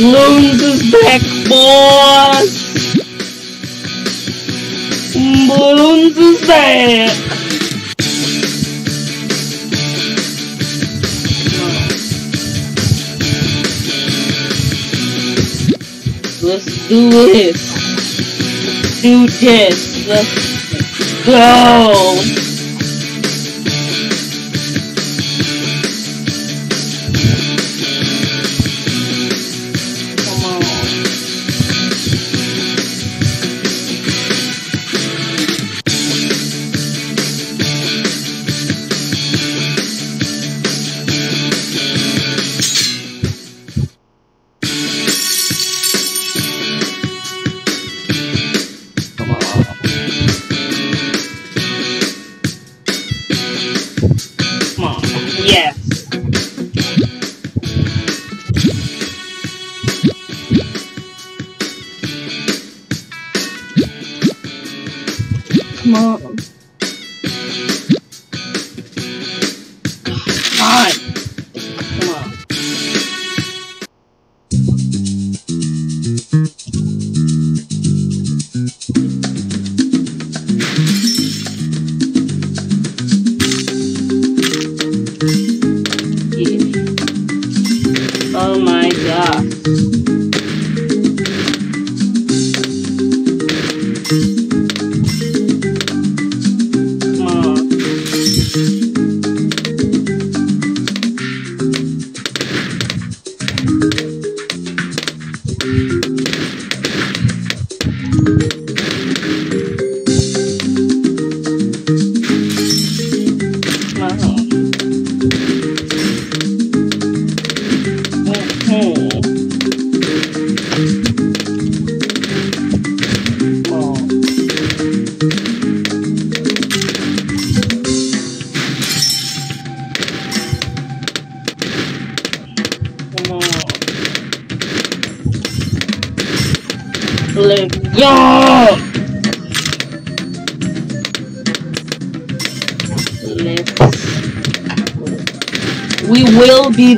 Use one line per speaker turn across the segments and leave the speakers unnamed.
Bloons is back, boys! Bloons is back! Let's do this. Do this. Let's go.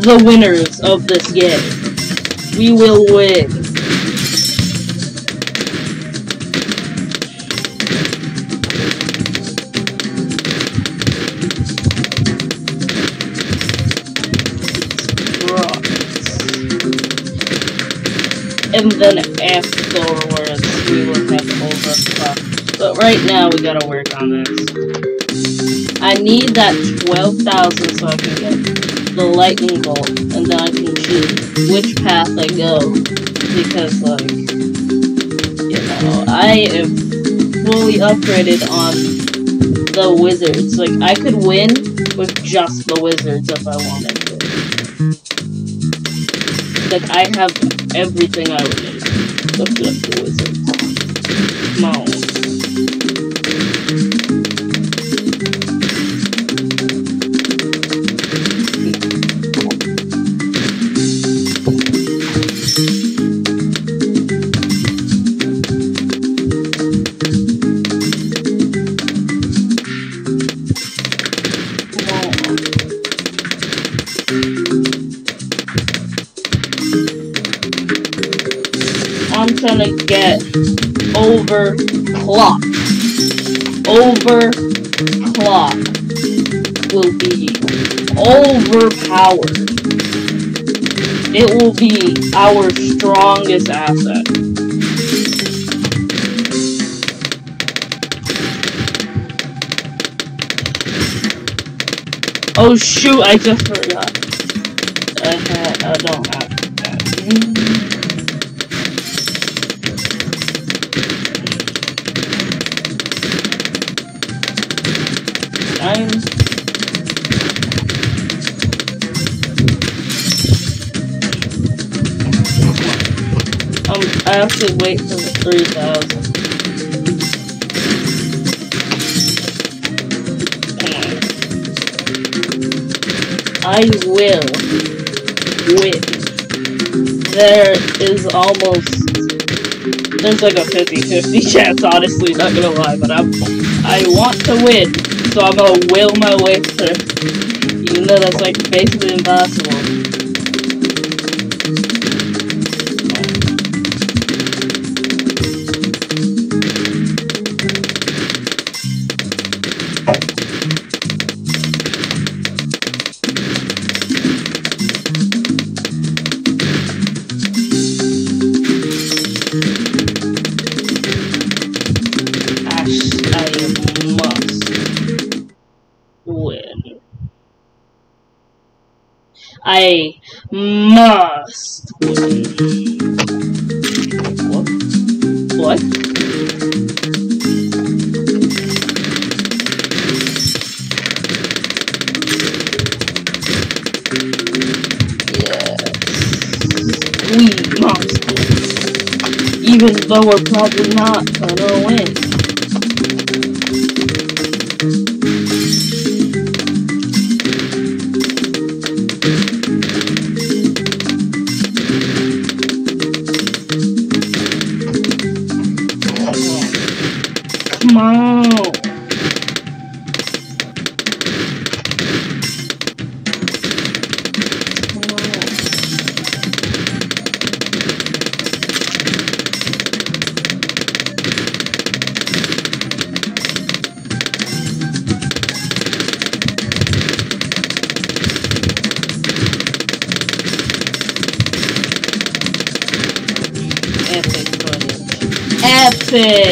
The winners of this game. We will win. And then afterwards, we will have the stuff. But right now, we gotta work on this. I need that 12,000 so I can get the lightning bolt, and then I can choose which path I go. Because, like, you know, I am fully upgraded on the wizards. Like, I could win with just the wizards if I wanted to. Like, I have everything I would need with just the wizards. Come on. Over clock will be overpowered. It will be our strongest asset. Oh shoot, I just forgot. I'm um I have to wait for the three thousand. I will win. There is almost there's like a 50-50 chance, honestly, not gonna lie, but I'm I want to win, so I'm gonna will my way through. Even though that's like basically impossible. I must. What? What? Yes. We must. Even though we're probably not gonna win. On. Epic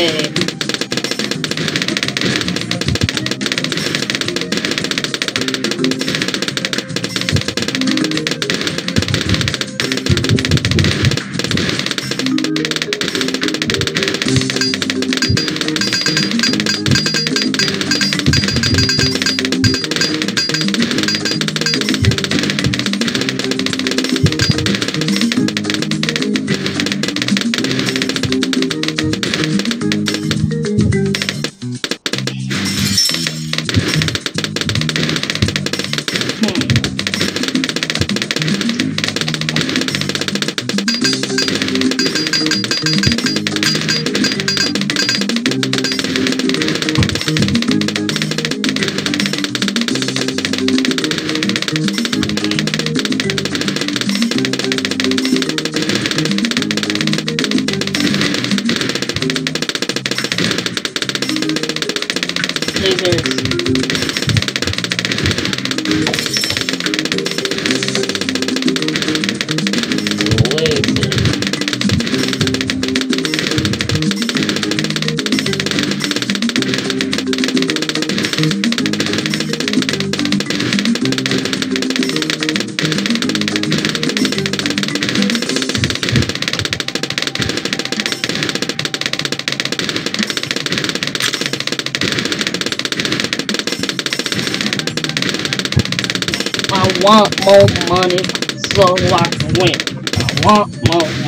more money so I can win. I want more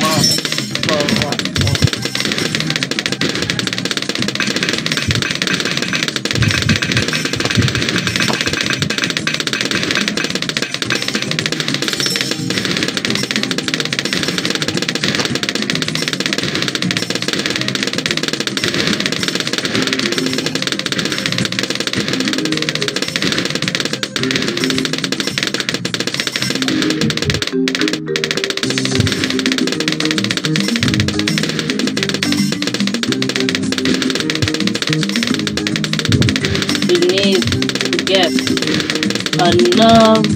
another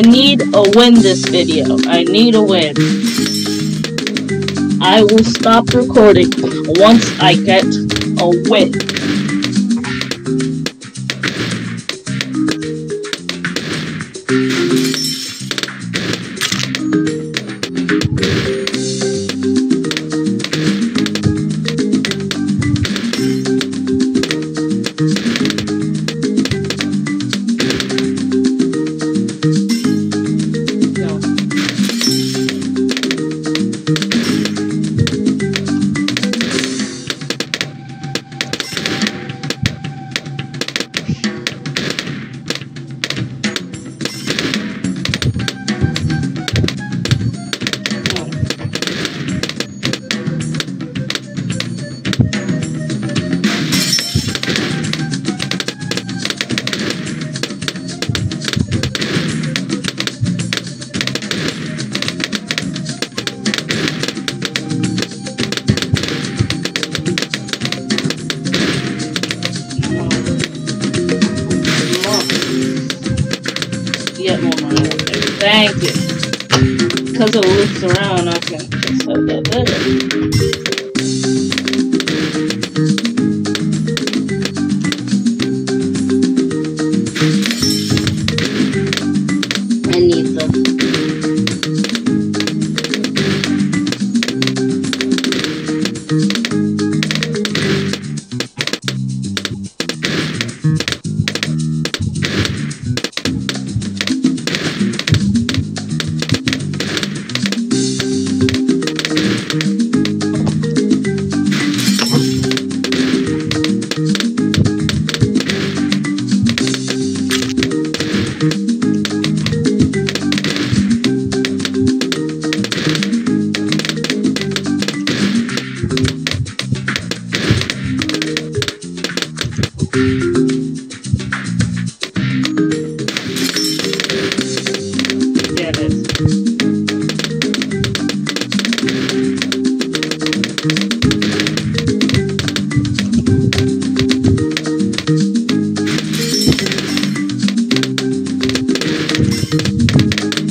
need a win this video. I need a win. I will stop recording once I get a win. Yeah.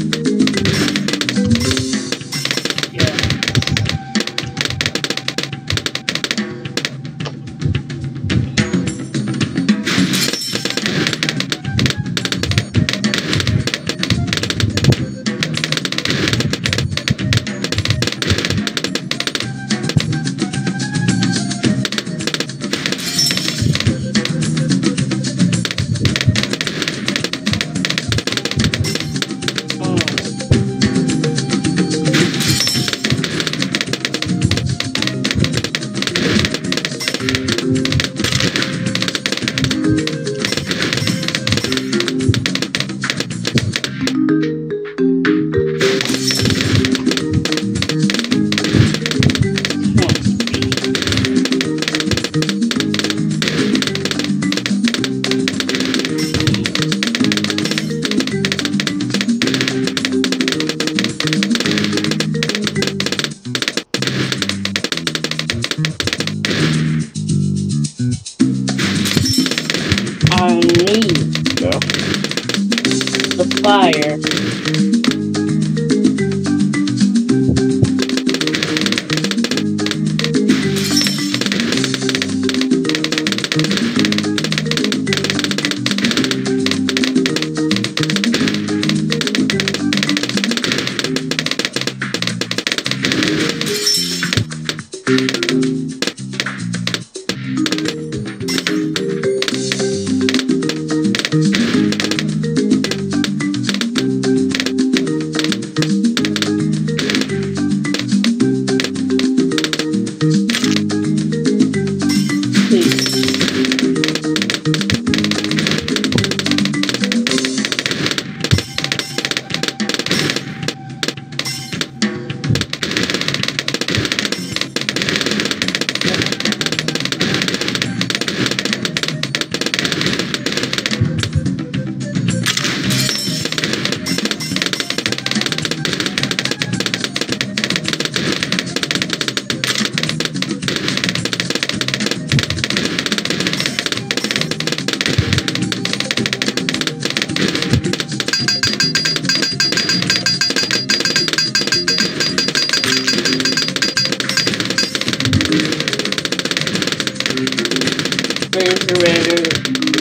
Brandon Miranda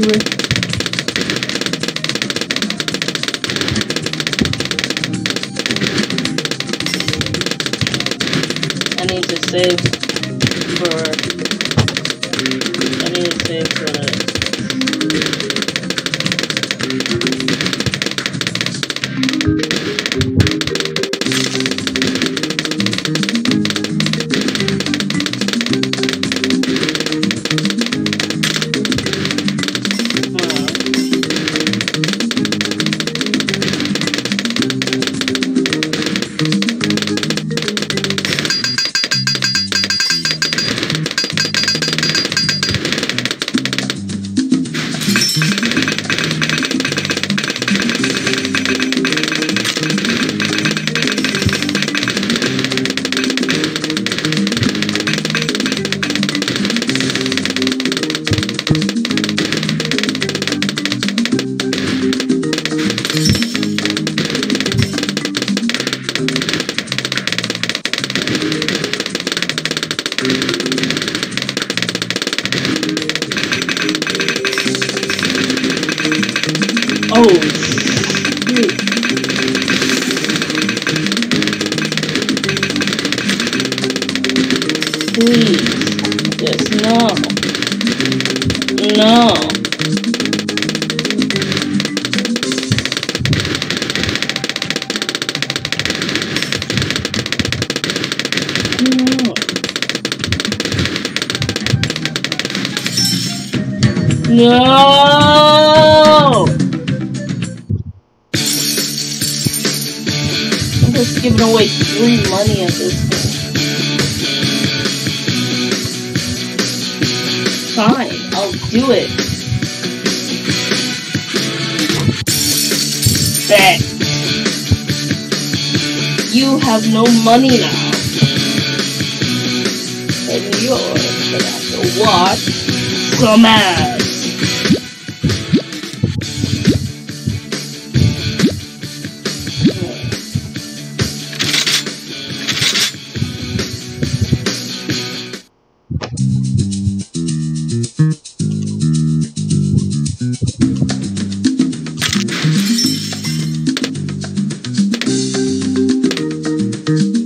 everywhere. I need to save for. I need to save for. No! I'm just giving away free money at this point. Fine, I'll do it. Bet. You have no money now. And you're gonna have to watch the man. Mm-hmm.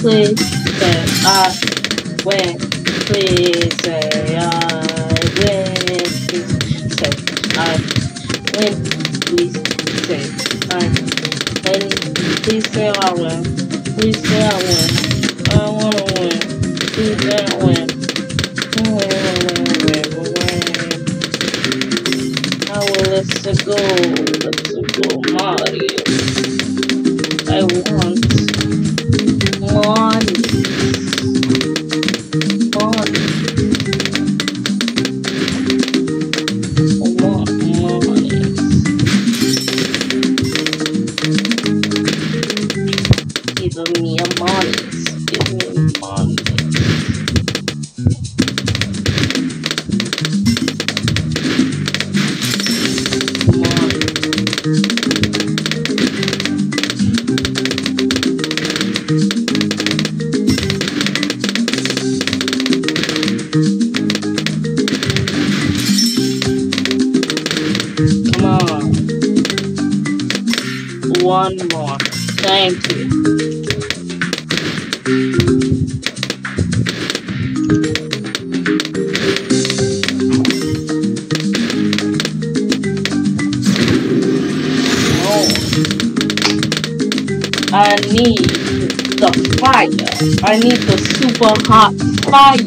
Please say I win. Please say I win. Please say I win. Please say I win. Please say I win. Please say I win. I wanna win. Please say I win. I Win, win, win, win, win. I will let's go. Let's go, Mario. I want money. Need the fire. I need the super hot fire.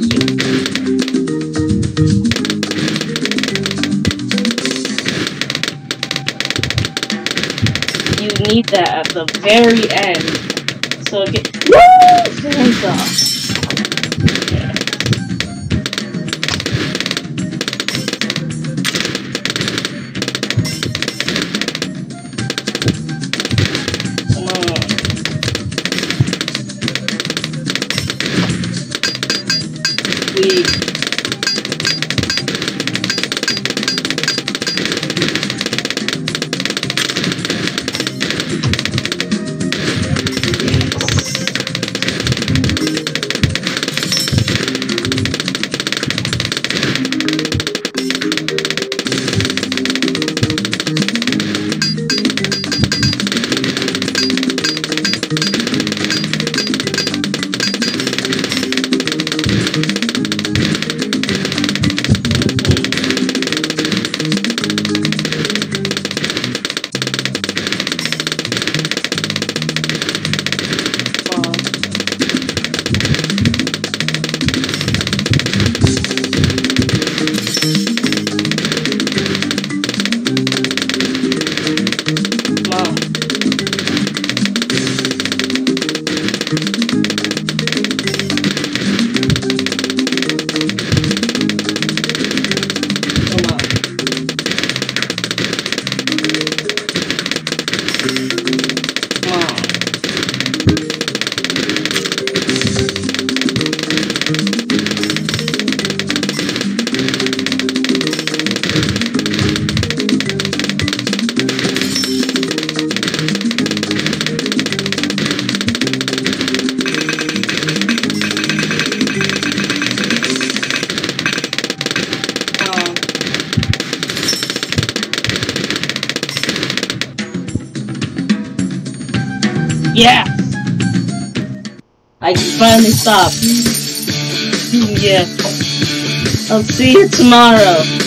You need that at the very end. So get Woo! Hands up. Stop. Yeah. I'll see you tomorrow.